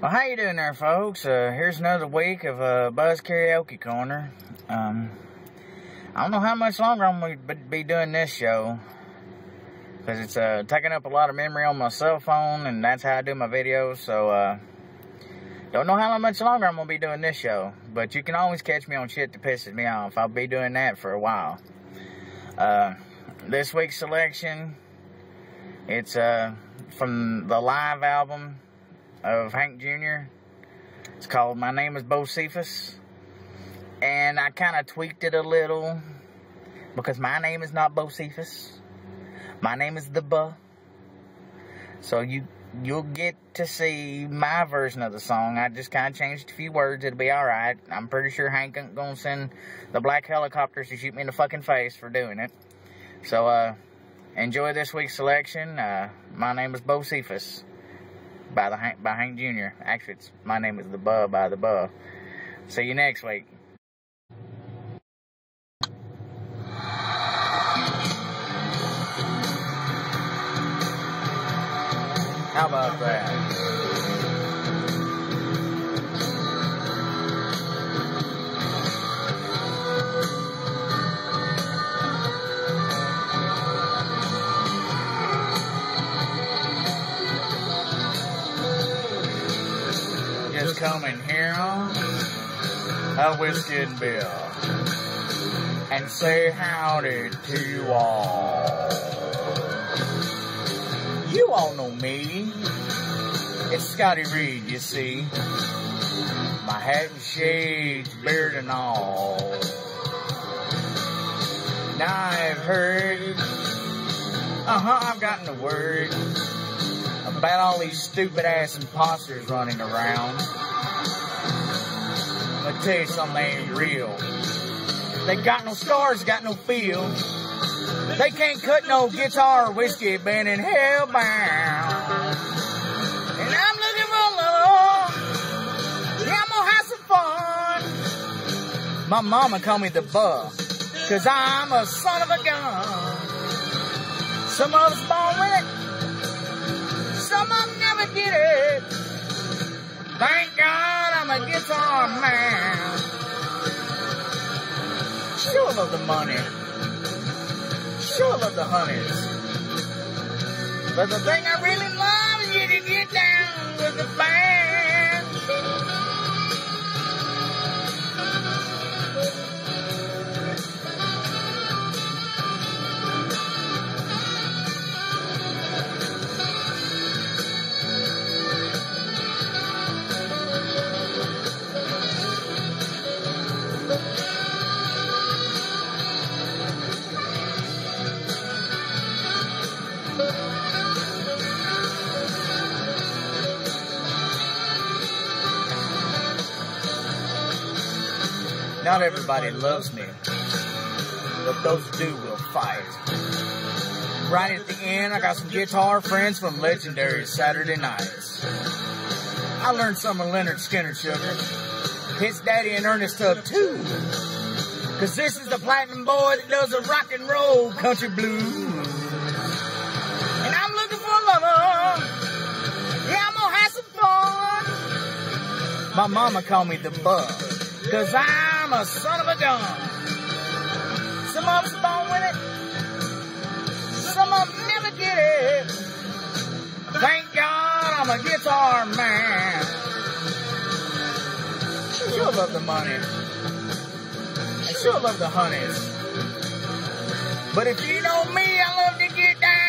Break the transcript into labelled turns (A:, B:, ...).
A: Well, how you doing there, folks? Uh, here's another week of uh, Buh's Karaoke Korner. Um, I don't know how much longer I'm going to be doing this show because it's uh, taking up a lot of memory on my cell phone, and that's how I do my videos. So, uh, don't know how much longer I'm going to be doing this show, but you can always catch me on shit that pisses me off. I'll be doing that for a while. Uh, this week's selection, it's uh, from the live album of Hank Jr. It's called My Name is Bo Bocephus. And I kind of tweaked it a little because my name is not Bo Bocephus. My name is the Buh. So you you'll get to see my version of the song. I just kind of changed a few words. It'll be all right. I'm pretty sure Hank ain't gonna send the black helicopters to shoot me in the fucking face for doing it. So uh, enjoy this week's selection. Uh, my name is Bo Bocephus by the Hank, by Hank Jr. Actually, it's my name is the Buh by the Buh. See you next week. How about that? Coming here a whiskey and bill and say howdy to you all. You all know me. It's Scottie Reed, you see. My hat and shades, beard and all. Now I've heard, uh huh, I've gotten the word about all these stupid ass imposters running around. Gonna tell you something they ain't real. They got no stars, got no feel. They can't cut no guitar, whiskey, been in hellbound. And I'm looking for love. Yeah, I'm gonna have some fun. My mama call me the Buh, cause I'm a son of a gun. Some of us born with it, some them never get it. Thank God I'm a guitar man. Sure love the money sure love the honeys. But the thing I really love is you to get down with the band. Not everybody loves me, but those do will fight. Right at the end, I got some guitar friends from legendary Saturday nights. I learned some of Lynyrd Skynyrd sugar, his daddy and Ernest Tubb too. Cause this is the platinum boy that does the rock and roll country blues. And I'm looking for a lover. Yeah, I'm gonna have some fun. My mama called me the Buh. Cause I'm a son of a gun. Some of us born with it. Some of them never get it. Thank God I'm a guitar man. I Sure love the money. I sure love the honeys. But if you know me, I love to get down